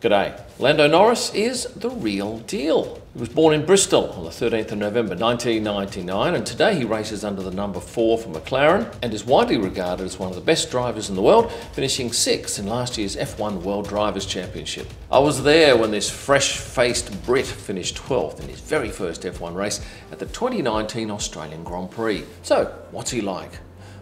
G'day. Lando Norris is the real deal. He was born in Bristol on the 13th of November 1999 and today he races under the number 4 for McLaren and is widely regarded as one of the best drivers in the world, finishing 6th in last year's F1 World Drivers' Championship. I was there when this fresh-faced Brit finished 12th in his very first F1 race at the 2019 Australian Grand Prix. So, what's he like?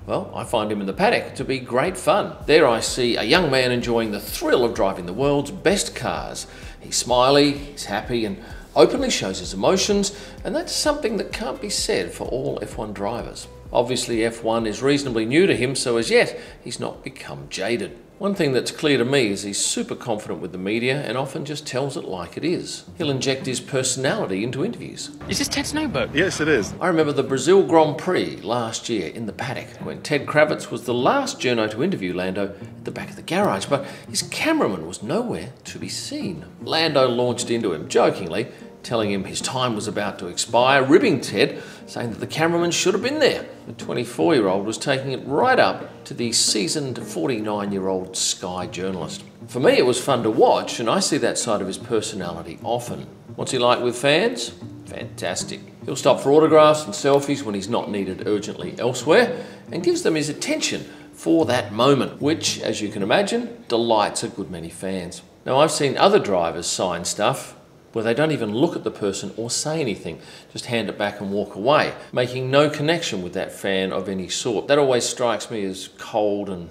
Well, I find him in the paddock to be great fun. There I see a young man enjoying the thrill of driving the world's best cars. He's smiley, he's happy, and openly shows his emotions, and that's something that can't be said for all F1 drivers. Obviously, F1 is reasonably new to him, so as yet, he's not become jaded. One thing that's clear to me is he's super confident with the media and often just tells it like it is. He'll inject his personality into interviews. Is this Ted's Notebook? Yes, it is. I remember the Brazil Grand Prix last year in the paddock when Ted Kravitz was the last journo to interview Lando at the back of the garage, but his cameraman was nowhere to be seen. Lando launched into him jokingly, telling him his time was about to expire, ribbing Ted, saying that the cameraman should have been there. The 24 year old was taking it right up to the seasoned 49 year old Sky journalist. For me, it was fun to watch, and I see that side of his personality often. What's he like with fans? Fantastic. He'll stop for autographs and selfies when he's not needed urgently elsewhere and gives them his attention for that moment, which, as you can imagine, delights a good many fans. Now, I've seen other drivers sign stuff where they don't even look at the person or say anything, just hand it back and walk away, making no connection with that fan of any sort. That always strikes me as cold and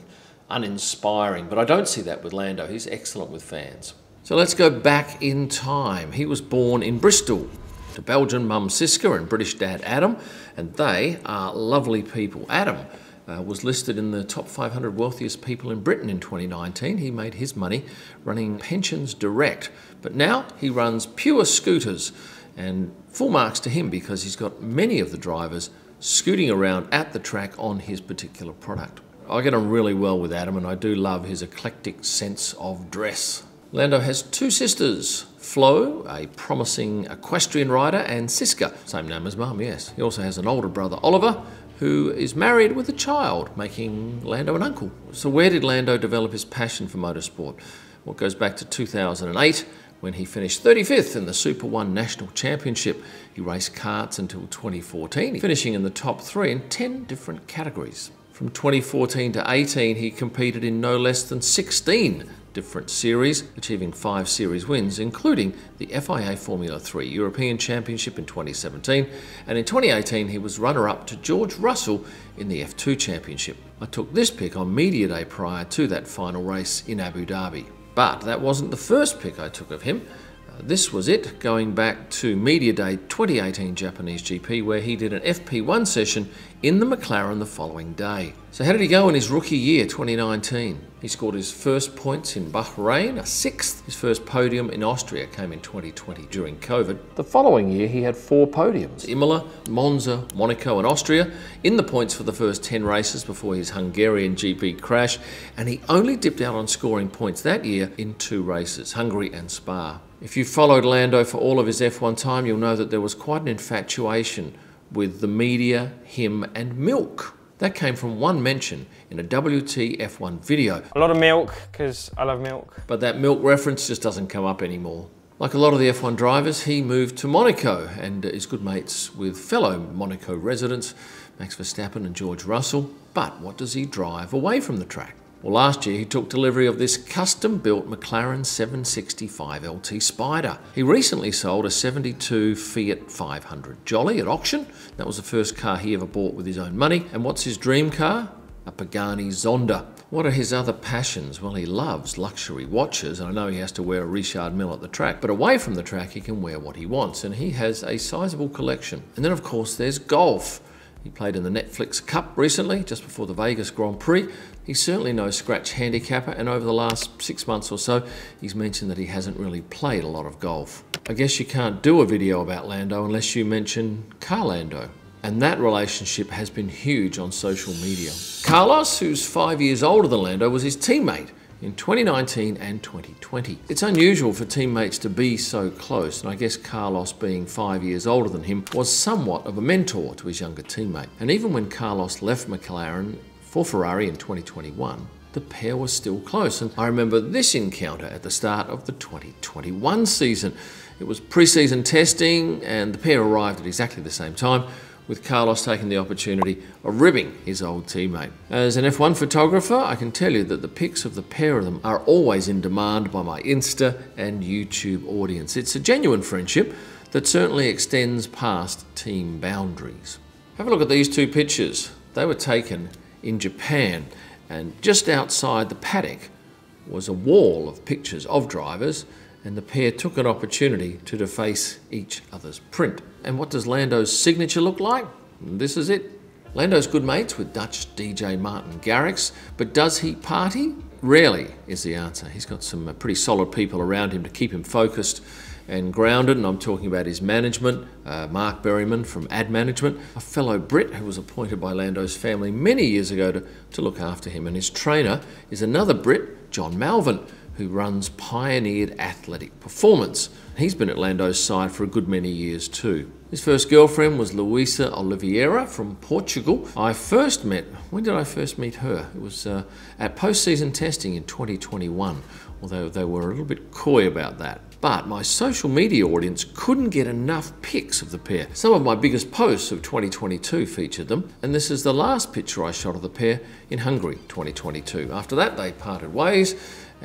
uninspiring, but I don't see that with Lando. He's excellent with fans. So let's go back in time. He was born in Bristol to Belgian mum Siska and British dad Adam, and they are lovely people. Adam uh, was listed in the top 500 wealthiest people in Britain in 2019. He made his money running Pensions Direct, but now he runs Pure Scooters, and full marks to him because he's got many of the drivers scooting around at the track on his particular product. I get on really well with Adam, and I do love his eclectic sense of dress. Lando has two sisters, Flo, a promising equestrian rider, and Siska, same name as mum, yes. He also has an older brother, Oliver, who is married with a child, making Lando an uncle. So, where did Lando develop his passion for motorsport? Well, it goes back to 2008 when he finished 35th in the Super One National Championship. He raced karts until 2014, finishing in the top three in 10 different categories. From 2014 to 18, he competed in no less than 16 different series, achieving five series wins, including the FIA Formula 3 European Championship in 2017, and in 2018 he was runner up to George Russell in the F2 Championship. I took this pic on Media Day prior to that final race in Abu Dhabi. But that wasn't the first pic I took of him. Uh, this was it, going back to Media Day 2018 Japanese GP, where he did an FP1 session in the McLaren the following day. So, how did he go in his rookie year 2019? He scored his first points in Bahrain, a sixth. His first podium in Austria came in 2020 during COVID. The following year, he had four podiums Imola, Monza, Monaco, and Austria in the points for the first 10 races before his Hungarian GP crash, and he only dipped out on scoring points that year in two races Hungary and Spa. If you followed Lando for all of his F1 time, you'll know that there was quite an infatuation with the media, him, and milk. That came from one mention in a WTF1 video. A lot of milk, because I love milk. But that milk reference just doesn't come up anymore. Like a lot of the F1 drivers, he moved to Monaco and is good mates with fellow Monaco residents, Max Verstappen and George Russell. But what does he drive away from the track? Well, last year he took delivery of this custom built McLaren 765 LT Spider. He recently sold a 72 Fiat 500 Jolly at auction. That was the first car he ever bought with his own money. And what's his dream car? A Pagani Zonda. What are his other passions? Well, he loves luxury watches, and I know he has to wear a Richard Mille at the track, but away from the track, he can wear what he wants, and he has a sizable collection. And then, of course, there's golf. He played in the Netflix Cup recently, just before the Vegas Grand Prix. He's certainly no scratch handicapper, and over the last six months or so, he's mentioned that he hasn't really played a lot of golf. I guess you can't do a video about Lando unless you mention Carlando. And that relationship has been huge on social media. Carlos, who's five years older than Lando, was his teammate in 2019 and 2020. It's unusual for teammates to be so close, and I guess Carlos, being five years older than him, was somewhat of a mentor to his younger teammate. And even when Carlos left McLaren for Ferrari in 2021, the pair were still close. And I remember this encounter at the start of the 2021 season. It was pre season testing, and the pair arrived at exactly the same time, with Carlos taking the opportunity of ribbing his old teammate. As an F1 photographer, I can tell you that the pics of the pair of them are always in demand by my Insta and YouTube audience. It's a genuine friendship that certainly extends past team boundaries. Have a look at these two pictures. They were taken in Japan, and just outside the paddock was a wall of pictures of drivers and the pair took an opportunity to deface each other's print. And what does Lando's signature look like? This is it. Lando's good mates with Dutch DJ Martin Garrix, but does he party? Rarely is the answer. He's got some uh, pretty solid people around him to keep him focused and grounded, and I'm talking about his management, uh, Mark Berryman from Ad Management, a fellow Brit who was appointed by Lando's family many years ago to, to look after him, and his trainer is another Brit, John Malvin, who runs Pioneered Athletic Performance. He's been at Lando's side for a good many years too. His first girlfriend was Luisa Oliveira from Portugal. I first met, when did I first meet her? It was uh, at post-season testing in 2021, although they were a little bit coy about that. But my social media audience couldn't get enough pics of the pair. Some of my biggest posts of 2022 featured them, and this is the last picture I shot of the pair in Hungary 2022. After that, they parted ways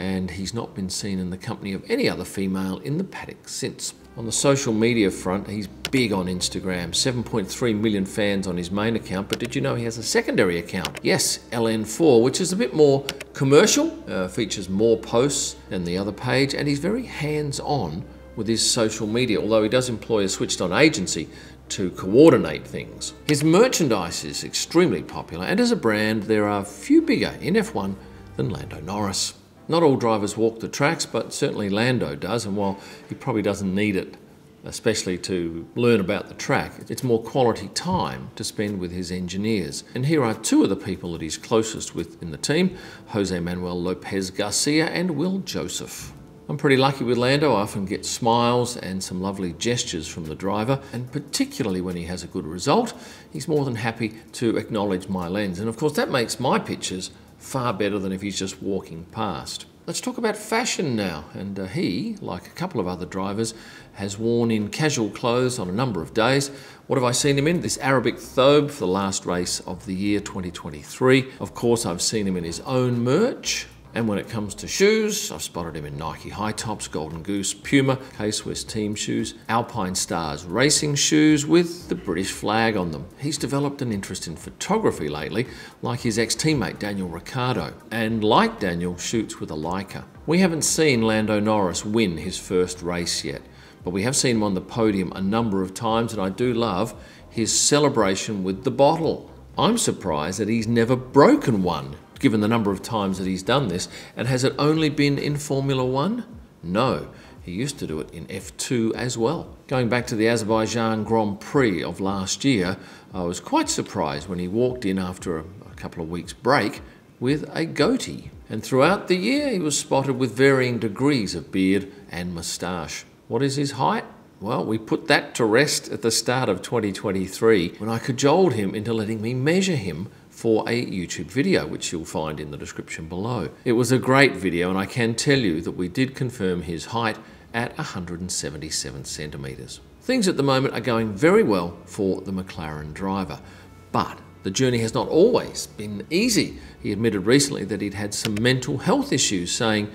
and he's not been seen in the company of any other female in the paddock since. On the social media front, he's big on Instagram. 7.3 million fans on his main account, but did you know he has a secondary account? Yes, LN4, which is a bit more commercial, uh, features more posts than the other page, and he's very hands on with his social media, although he does employ a switched on agency to coordinate things. His merchandise is extremely popular, and as a brand, there are few bigger in F1 than Lando Norris. Not all drivers walk the tracks, but certainly Lando does, and while he probably doesn't need it, especially to learn about the track, it's more quality time to spend with his engineers. And here are two of the people that he's closest with in the team Jose Manuel Lopez Garcia and Will Joseph. I'm pretty lucky with Lando. I often get smiles and some lovely gestures from the driver, and particularly when he has a good result, he's more than happy to acknowledge my lens. And of course, that makes my pictures far better than if he's just walking past. Let's talk about fashion now. And uh, he, like a couple of other drivers, has worn in casual clothes on a number of days. What have I seen him in? This Arabic thobe for the last race of the year 2023. Of course, I've seen him in his own merch. And when it comes to shoes, I've spotted him in Nike high tops, Golden Goose, Puma, Case West team shoes, Alpinestars racing shoes with the British flag on them. He's developed an interest in photography lately, like his ex teammate Daniel Ricciardo, and like Daniel, shoots with a Leica. We haven't seen Lando Norris win his first race yet, but we have seen him on the podium a number of times, and I do love his celebration with the bottle. I'm surprised that he's never broken one given the number of times that he's done this. And has it only been in Formula One? No. He used to do it in F2 as well. Going back to the Azerbaijan Grand Prix of last year, I was quite surprised when he walked in after a, a couple of weeks' break with a goatee. And throughout the year, he was spotted with varying degrees of beard and moustache. What is his height? Well, we put that to rest at the start of 2023 when I cajoled him into letting me measure him for a YouTube video, which you'll find in the description below. It was a great video, and I can tell you that we did confirm his height at 177 centimetres. Things at the moment are going very well for the McLaren driver, but the journey has not always been easy. He admitted recently that he'd had some mental health issues, saying,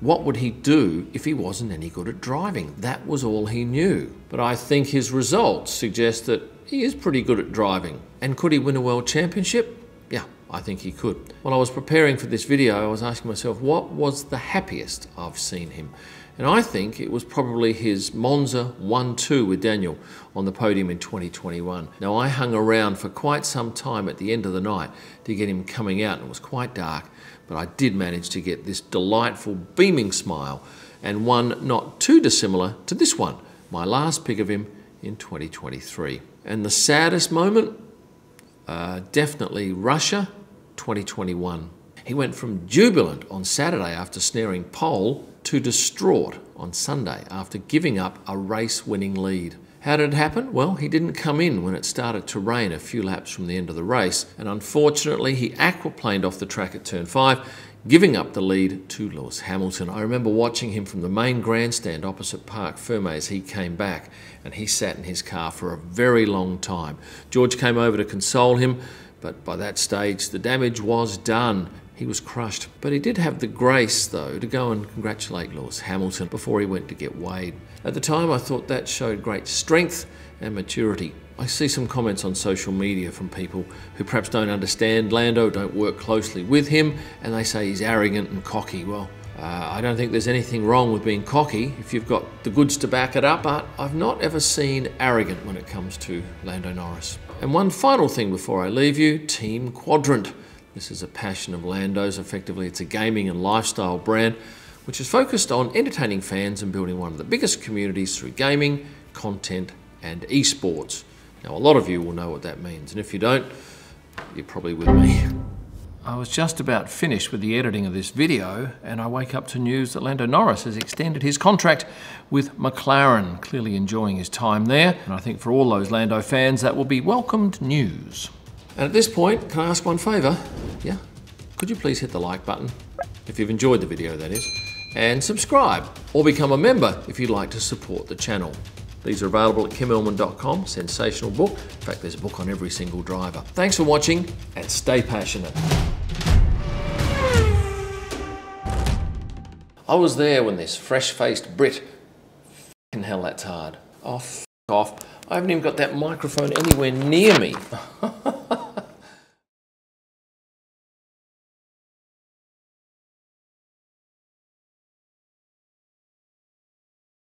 what would he do if he wasn't any good at driving? That was all he knew. But I think his results suggest that he is pretty good at driving. And could he win a world championship? Yeah, I think he could. While I was preparing for this video, I was asking myself, what was the happiest I've seen him? And I think it was probably his Monza 1-2 with Daniel on the podium in 2021. Now, I hung around for quite some time at the end of the night to get him coming out, and it was quite dark, but I did manage to get this delightful, beaming smile, and one not too dissimilar to this one, my last pic of him in 2023. And the saddest moment, uh, definitely Russia 2021. He went from jubilant on Saturday after snaring pole to distraught on Sunday after giving up a race winning lead. How did it happen? Well, he didn't come in when it started to rain a few laps from the end of the race, and unfortunately, he aquaplaned off the track at turn 5, giving up the lead to Lewis Hamilton. I remember watching him from the main grandstand opposite Parc Ferme as he came back, and he sat in his car for a very long time. George came over to console him, but by that stage the damage was done. He was crushed, but he did have the grace, though, to go and congratulate Lewis Hamilton before he went to get weighed. At the time, I thought that showed great strength and maturity. I see some comments on social media from people who perhaps don't understand Lando, don't work closely with him, and they say he's arrogant and cocky. Well, uh, I don't think there's anything wrong with being cocky if you've got the goods to back it up, but I've not ever seen arrogant when it comes to Lando Norris. And one final thing before I leave you Team Quadrant. This is a passion of Lando's. Effectively, it's a gaming and lifestyle brand which is focused on entertaining fans and building one of the biggest communities through gaming, content, and esports. Now, a lot of you will know what that means, and if you don't, you're probably with me. I was just about finished with the editing of this video, and I wake up to news that Lando Norris has extended his contract with McLaren, clearly enjoying his time there. And I think for all those Lando fans, that will be welcomed news. And at this point, can I ask one favour? Yeah? Could you please hit the like button? If you've enjoyed the video, that is. And subscribe, or become a member if you'd like to support the channel. These are available at kymillman.com. Sensational book. In fact, there's a book on every single driver. Thanks for watching and stay passionate. I was there when this fresh faced Brit. Fucking hell, that's hard. Oh, f off. I haven't even got that microphone anywhere near me.